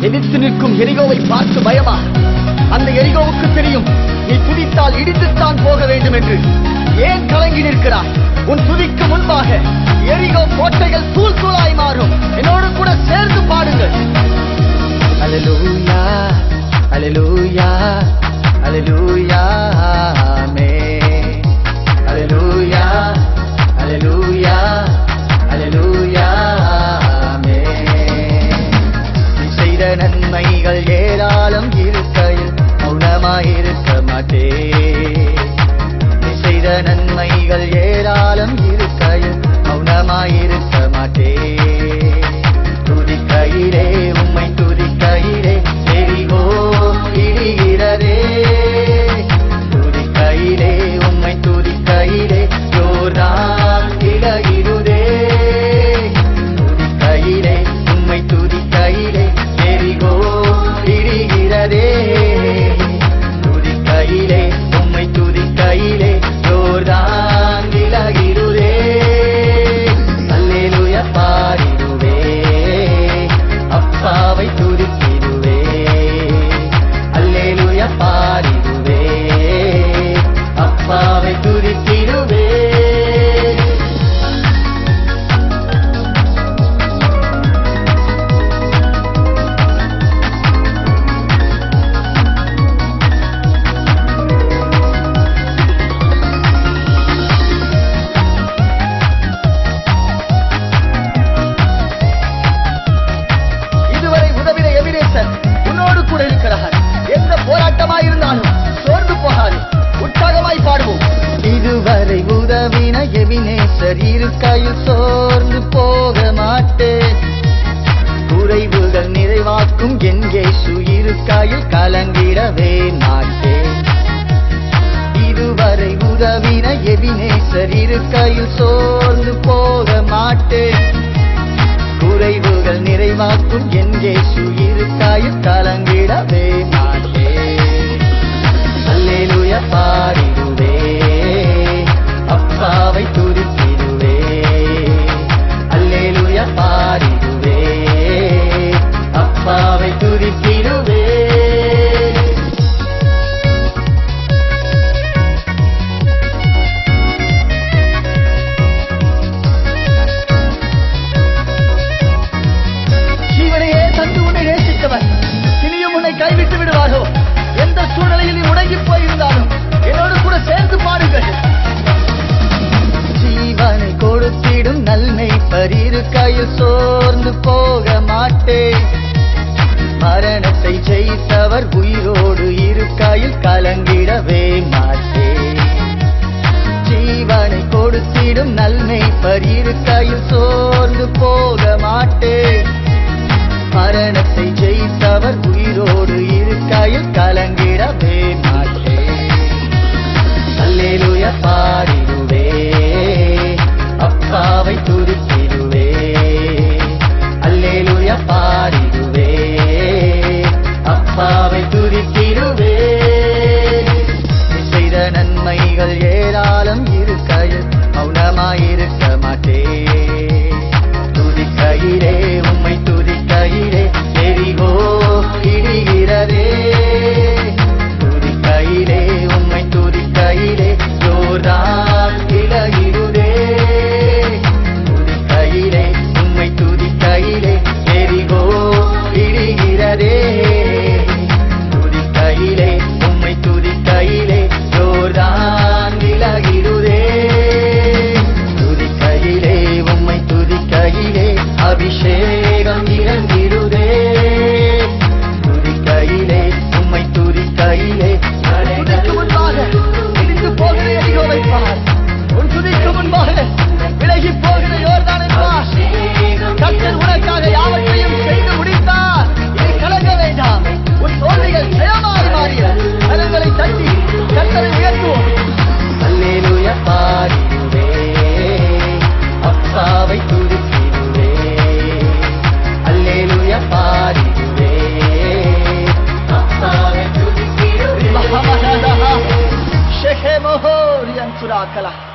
எதிர்த்து நிற்கும் எரிகோவை பார்த்து பயமா? அந்த எரிகோவுக்கு தெரியும் நீ துதித்தால் இடித்துத்தான் போக வேண்டும் என்று ஏன் கலங்கி நிற்கிறாய்? உன் துதிக்கு முன்பாக எரிகோ கோட்டைகள் தூள் தூளாய் மாறும். என்னோடு கூட சேர்ந்து பாடுங்கள். அலலூயா அலலூயா அலலூயா நன்மைகள் ஏராளம் போராட்டமாயிருந்தாலும் சோர்ந்து போகாது உற்சாகமாய் பாடுவோம். இதுவரை உதவின எவினேசர் இருக்கையில் சோர்ந்து போக மாட்டேன். குறைவுகள் நிறைவாக்கும் என் இயேசு இருக்கையில் கலங்கிடவே மாட்டேன். இதுவரை உதவின எவினேசர் இருக்கையில் சோர்ந்து இருந்தாலும் எந்த சூழ்நிலையில் நீ முடங்கி போயிருந்தாலும் என்னோடு கூட சேர்ந்து பாடுங்கள் ஜீவனை கொடுத்திடும் நன்மை பரிருக்கையில் சோர்ந்து போக மாட்டேன். மரணத்தை ஜெயித்தவர் உயிரோடு இருக்காயில் கலங்கிடவே மாட்டேன். ஜீவனை கொடுத்திடும் நன்மை பரிருக்கையில் சோர்ந்து போக மாட்டேன். மரணத்தை ஜெயித்தவர் நன்மைகள் ஏராளம் இருக்கையில் மௌனமாயிருக்க மாட்டேன். 可了。